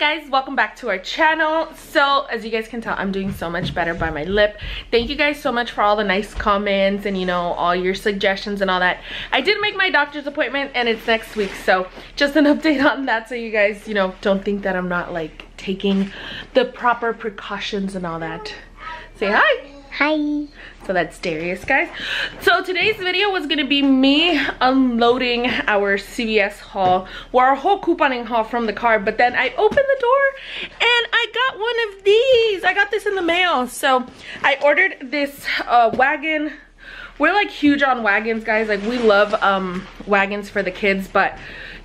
guys welcome back to our channel. So as you guys can tell i'm doing so much better by my lip. Thank you guys so much for all the nice comments and you know all your suggestions and all that. I did make my doctor's appointment and it's next week so just an update on that so you guys you know don't think that i'm not like taking the proper precautions and all that. Say hi Hi. so that's Darius, guys. So today's video was gonna be me unloading our CVS haul, or our whole couponing haul from the car, but then I opened the door and I got one of these. I got this in the mail. So I ordered this uh, wagon. We're like huge on wagons, guys. Like we love um, wagons for the kids, but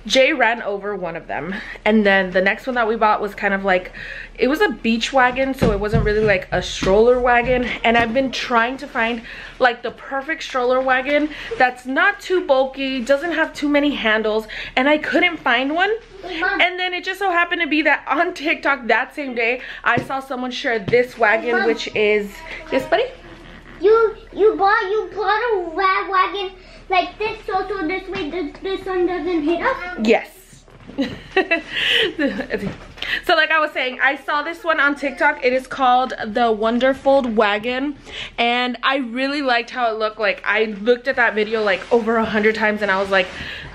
Jay ran over one of them. And then the next one that we bought was kind of like, it was a beach wagon, so it wasn't really like a stroller wagon. And I've been trying to find like the perfect stroller wagon that's not too bulky, doesn't have too many handles, and I couldn't find one. Uh-huh. And then it just so happened to be that on TikTok that same day, I saw someone share this wagon, uh-huh. which is, yes buddy? You you bought you bought a rag wagon like this so so this way this this one doesn't hit us. Yes. so like I was saying, I saw this one on TikTok. It is called the Wonderfold Wagon. And I really liked how it looked. Like I looked at that video like over a hundred times and I was like,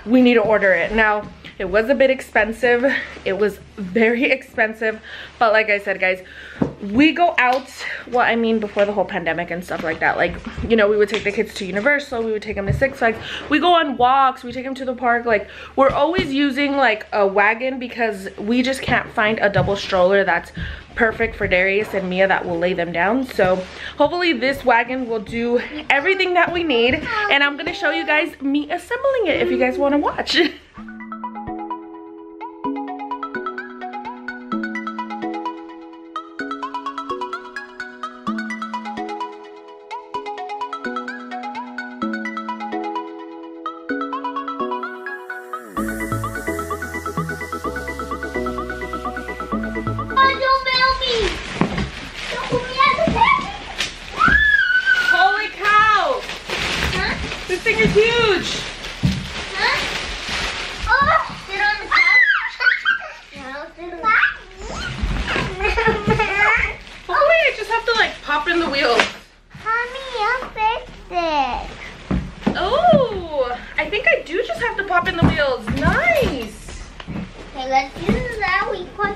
we need to order it. Now, it was a bit expensive. It was very expensive. But like I said, guys, we go out, well, I mean, before the whole pandemic and stuff like that. Like, you know, we would take the kids to Universal. We would take them to Six Flags. We go on walks. We take them to the park. Like, we're always using, like, a wagon because we just can't find a double stroller that's perfect for Darius and Mia that will lay them down. So, hopefully this wagon will do everything that we need. And I'm going to show you guys me assembling it if you guys want to watch. This thing is huge! Huh? Oh, sit on the couch. No, sit on Oh wait, I just have to like pop in the wheels. Mommy, I'll fix it. Oh, I think I do just have to pop in the wheels. Nice. Okay, let's do that. We put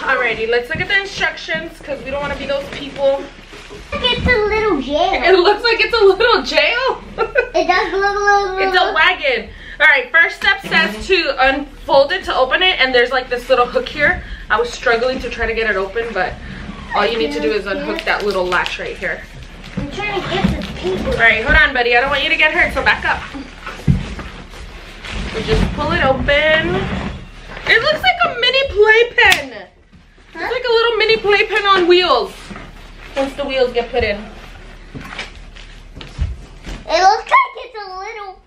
Alrighty, let's look at the instructions because we don't want to be those people. it's a little jail. It looks like it's a little jail. It does look a little. It's a wagon. Alright, first step says to unfold it to open it and there's like this little hook here. I was struggling to try to get it open, but all you need to do is unhook that little latch right here. I'm trying to get the paper. Alright, hold on, buddy. I don't want you to get hurt, so back up. We just pull it open. It looks like a mini playpen. Huh? It's like a little mini playpen on wheels. Once the wheels get put in. It looks like it's a little.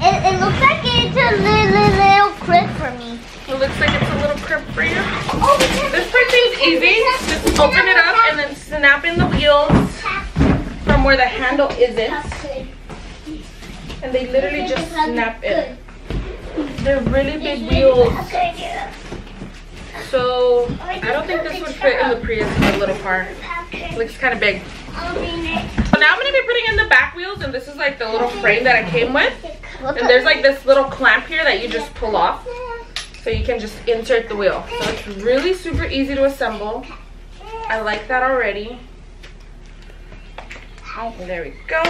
It, it looks like it's a little, little crib for me. It looks like it's a little crib for you. Oh, This part seems easy. Just open it up and then snap in the wheels from where the handle isn't. And they literally just snap in. They're really big wheels. So I don't think this would fit in the Prius in the little car. Looks kind of big. So now I'm gonna be putting in the back wheels, and this is like the little frame that I came with. And there's like this little clamp here that you just pull off, so you can just insert the wheel. So it's really super easy to assemble. I like that already. There we go.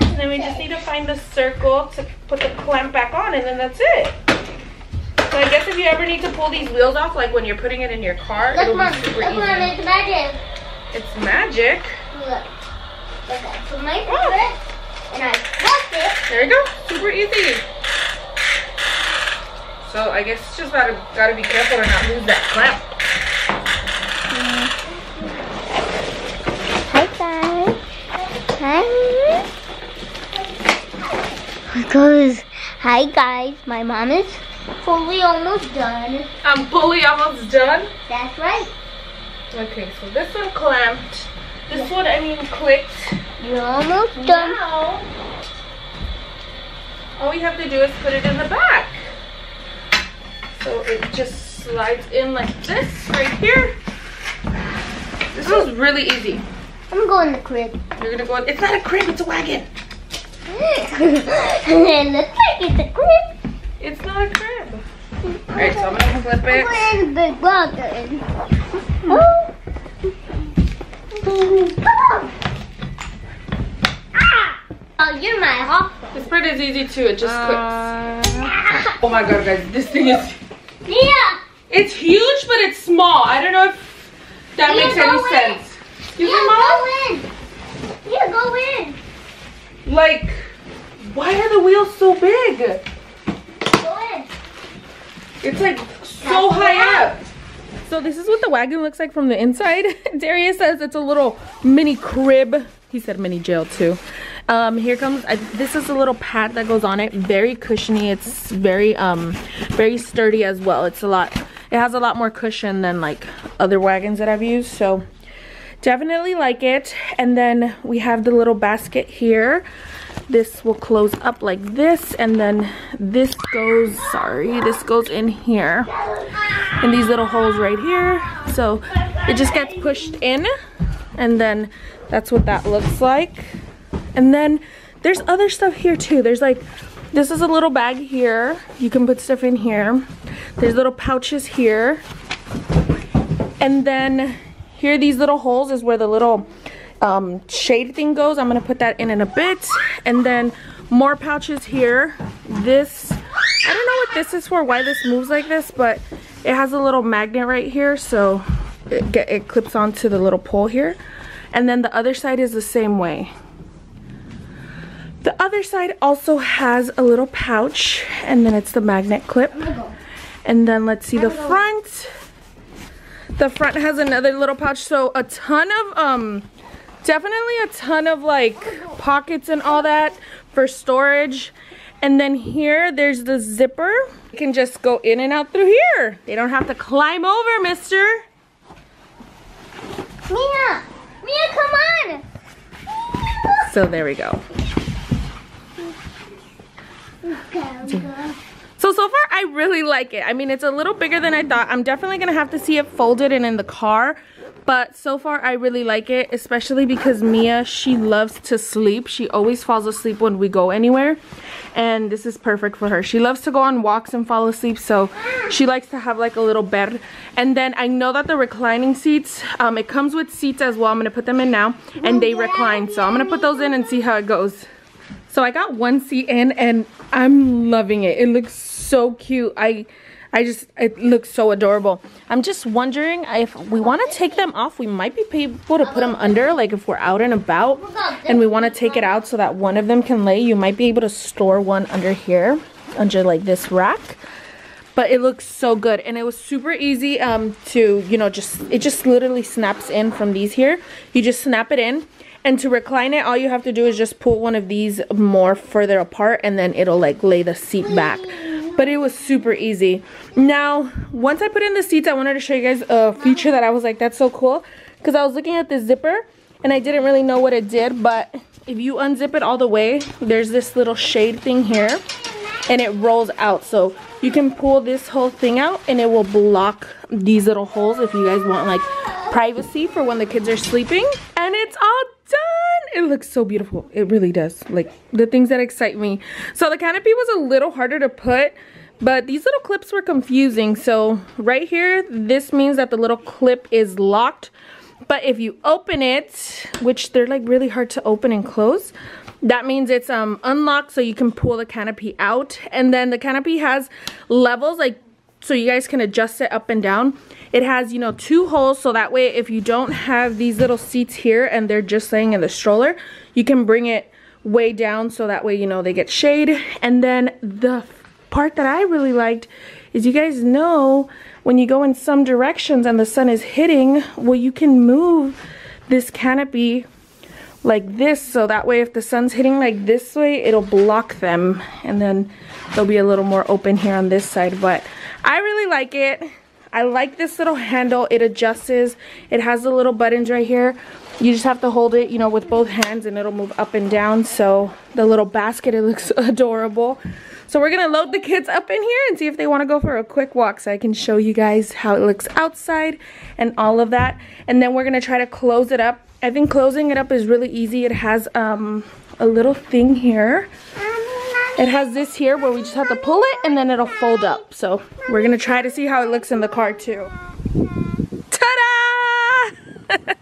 And then we just need to find the circle to put the clamp back on, and then that's it. So I guess if you ever need to pull these wheels off, like when you're putting it in your car, Look, it'll mom. be Look, super mom. easy. It's magic. It's magic. Look. Look, I put my Oh. foot and I. There you go. Super easy. So I guess it's just gotta gotta be careful to not lose that clamp. Hi guys. Hi. Because hi guys, my mom is fully almost done. I'm fully almost done. That's right. Okay, so this one clamped. This one, I mean, clicked. You're almost done. Now, all we have to do is put it in the back. So it just slides in like this right here. This was really easy. I'm going to crib. You're gonna go, in, it's not a crib, it's a wagon. it looks like it's a crib. It's not a crib. Alright, so I'm gonna flip it. Where's Big Brother? Oh. Come on. Ah! Oh, you're my hawk. This part is easy too, it just clips. Uh, Oh my god, guys, this thing is, yeah. it's huge, but it's small. I don't know if that Yeah, makes any in. sense. Excuse yeah, me, mom? go in. Yeah, go in. Like, why are the wheels so big? Go in. It's like so high up. So this is what the wagon looks like from the inside. Darius says it's a little mini crib. He said mini jail too. Um, here comes, uh, this is a little pad that goes on it. Very cushiony. It's very, um, very sturdy as well. It's a lot, it has a lot more cushion than like other wagons that I've used. So definitely like it. And then we have the little basket here. This will close up like this. And then this goes, sorry, this goes in here in these little holes right here. So it just gets pushed in and then that's what that looks like. And then there's other stuff here too. There's like, this is a little bag here. You can put stuff in here. There's little pouches here. And then here, these little holes is where the little um, shade thing goes. I'm gonna put that in in a bit. And then more pouches here. This, I don't know what this is for, why this moves like this, but it has a little magnet right here. So it, get, it clips onto the little pole here. And then the other side is the same way. The other side also has a little pouch and then it's the magnet clip. And then let's see the front. The front has another little pouch. So a ton of, um, definitely a ton of like pockets and all that for storage. And then here, there's the zipper. You can just go in and out through here. They don't have to climb over, mister. Mia! Mia, come on! So there we go. So, so far, I really like it. I mean, it's a little bigger than I thought. I'm definitely to have to see it folded and in the car. But so far, I really like it, especially because Mia, she loves to sleep. She always falls asleep when we go anywhere. And this is perfect for her. She loves to go on walks and fall asleep. So she likes to have like a little bed. And then I know that the reclining seats, um, it comes with seats as well. I'm to put them in now. And they recline. So I'm to put those in and see how it goes. So I got one seat in and I'm loving it. It looks so cute. I I just, it looks so adorable. I'm just wondering if we want to take them off, we might be able to put them under, like if we're out and about and we want to take it out so that one of them can lay, you might be able to store one under here, under like this rack. But it looks so good and it was super easy um, to, you know, just, it just literally snaps in from these here. You just snap it in and to recline it, all you have to do is just pull one of these more further apart and then it'll like lay the seat back but it was super easy. Now, once I put in the seats, I wanted to show you guys a feature that I was like, that's so cool. Because I was looking at the zipper and I didn't really know what it did, but if you unzip it all the way, there's this little shade thing here and it rolls out. So you can pull this whole thing out and it will block these little holes if you guys want like privacy for when the kids are sleeping. And it's all. It looks so beautiful. It really does. Like the things that excite me. So the canopy was a little harder to put, but these little clips were confusing. So right here, this means that the little clip is locked. But if you open it, which they're like really hard to open and close, that means it's um unlocked so you can pull the canopy out. And then the canopy has levels like so you guys can adjust it up and down. It has, you know, two holes so that way if you don't have these little seats here and they're just laying in the stroller, you can bring it way down so that way, you know, they get shade. And then the part that I really liked is you guys know when you go in some directions and the sun is hitting, well, you can move this canopy like this so that way if the sun's hitting like this way it'll block them. And then they'll be a little more open here on this side but I really like it. I like this little handle. It adjusts. It has the little buttons right here. You just have to hold it you know with both hands and it'll move up and down. So the little basket it looks adorable So we're gonna load the kids up in here and see if they wanna go for a quick walk so I can show you guys how it looks outside and all of that. And then we're gonna try to close it up. I think closing it up is really easy. It has um, a little thing here. It has this here where we just have to pull it and then it'll fold up. So we're gonna try to see how it looks in the car too. Ta-da!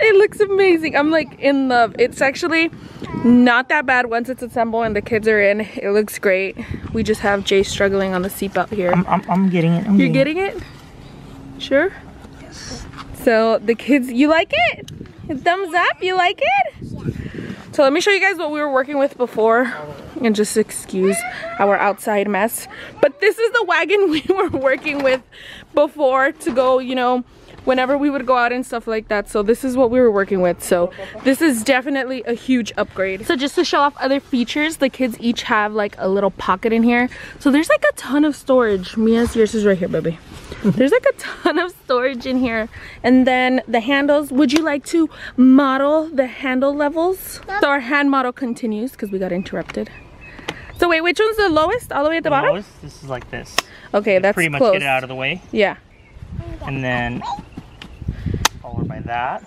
it looks amazing. I'm like in love. It's actually not that bad once it's assembled and the kids are in. It looks great. We just have Jay struggling on the seatbelt here. I'm, I'm, I'm getting it. I'm You're getting it? Sure? Yes. So the kids, you like it? Thumbs up, you like it? So let me show you guys what we were working with before and just excuse our outside mess. But this is the wagon we were working with before to go, you know, whenever we would go out and stuff like that. So this is what we were working with. So this is definitely a huge upgrade. So just to show off other features, the kids each have like a little pocket in here. So there's like a ton of storage. Mia's yours is right here, baby. there's like a ton of storage in here. And then the handles, would you like to model the handle levels? So our hand model continues because we got interrupted. So wait, which one's the lowest? All the way at the, the bottom? Lowest, this is like this. Okay, that's pretty much close. get it out of the way. Yeah. And then followed by that.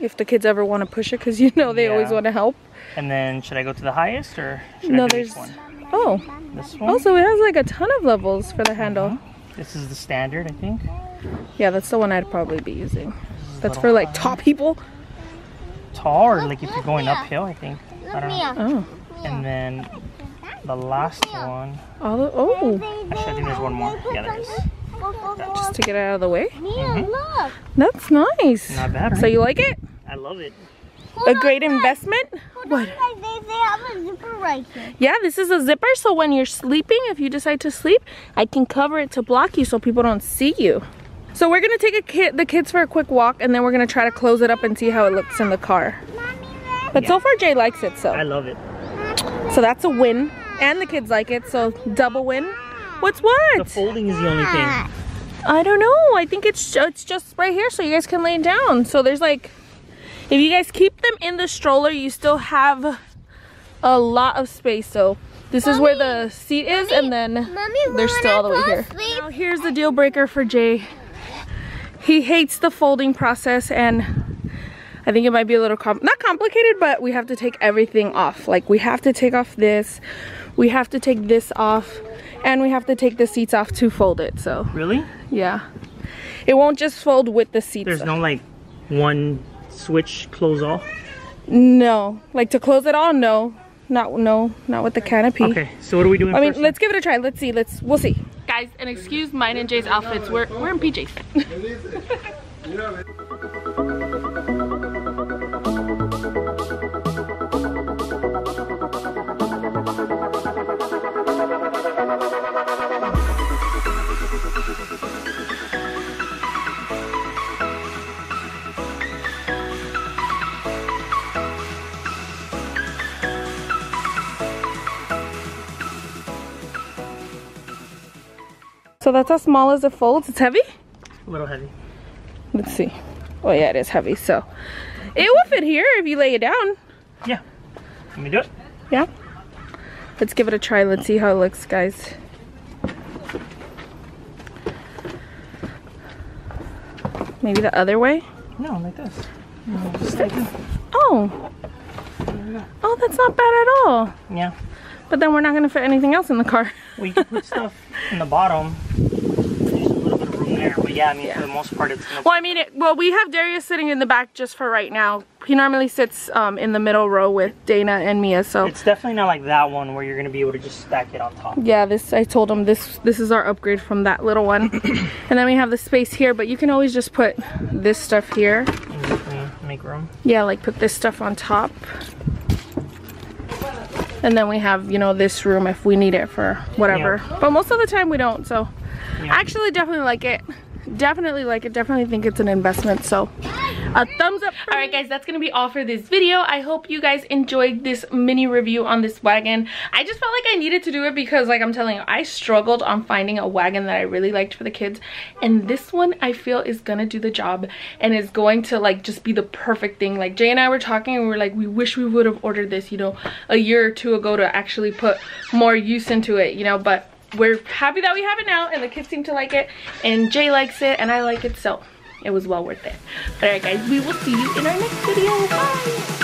If the kids ever want to push it, because you know they Yeah. always want to help. And then should I go to the highest or should No, I do there's. one? Oh, This one? also it has like a ton of levels for the uh-huh. handle. This is the standard, I think. Yeah, that's the one I'd probably be using. That's for like high. tall people. Tall or like if you're going uphill, I think. I don't know. Oh, And then the last one. all the, oh, Actually, I think there's one more. Yeah, there is. Just to get it out of the way. Mia, mm-hmm. look. That's nice. Not bad, So you like it? I love it. A great investment? What? Guys, they, they have a zipper right here. Yeah, this is a zipper. So when you're sleeping, if you decide to sleep, I can cover it to block you so people don't see you. So we're gonna take a kid, the kids for a quick walk, and then we're gonna try to close it up and see how it looks in the car. But so far, Jay likes it. So. I love it. So that's a win. And the kids like it, so double win. What's what? The what? folding is the only thing. I don't know. I think it's it's just right here so you guys can lay it down. So there's like, if you guys keep them in the stroller, you still have a lot of space. So this is where the seat is and then Mommy, they're still all the way here. Now here's the deal breaker for Jay. He hates the folding process and I think it might be a little com not complicated, but we have to take everything off. Like we have to take off this, we have to take this off, and we have to take the seats off to fold it. So Really? yeah, it won't just fold with the seats. There's no like one switch close off? no, like to close it all. No, not no, not with the canopy. Okay, so what are we doing I mean, first? let's give it a try. Let's see. Let's we'll see. Guys, and excuse mine and Jay's outfits. We're we're in PJs. So that's as small as it folds. It's heavy. A little heavy. Let's see. Oh yeah, it is heavy. So it will fit here if you lay it down. Yeah. Let me do it. Yeah. Let's give it a try. Let's see how it looks, guys. Maybe the other way. No, like this. Just like this. Oh. Oh, that's not bad at all. Yeah. But then we're not gonna fit anything else in the car. we can put stuff in the bottom. There's a little bit of room there, but yeah, I mean, for the most part, it's. Well, I mean, it, well, we have Darius sitting in the back just for right now. He normally sits um, in the middle row with Dana and Mia. So It's definitely not like that one where you're gonna be able to just stack it on top. yeah, this I told him this this is our upgrade from that little one. and then we have the space here, but you can always just put this stuff here. You can make room. Yeah, like put this stuff on top. And then we have, you know, this room if we need it for whatever. But most of the time we don't, so Yeah. actually definitely like it. Definitely like it. Definitely think it's an investment. So a thumbs up all right guys that's gonna be all for this video. I hope you guys enjoyed this mini review on this wagon. I just felt like i needed to do it because like i'm telling you i struggled on finding a wagon that i really liked for the kids. And this one i feel is gonna do the job and is going to like just be the perfect thing. Like jay and i were talking and we were like we wish we would have ordered this you know a year or two ago to actually put more use into it you know but we're happy that we have it now and the kids seem to like it and jay likes it and i like it so it was well worth it. Alright guys, we will see you in our next video. Bye!